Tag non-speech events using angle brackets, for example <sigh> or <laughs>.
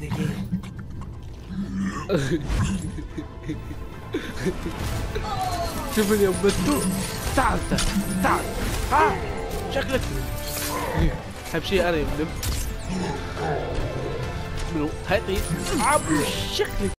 the <laughs> game. شوف اليوم بتو تعال تعال تعال. ها؟ شكلك. همشي أنا يا منو؟ هاي طيب عبر شكلك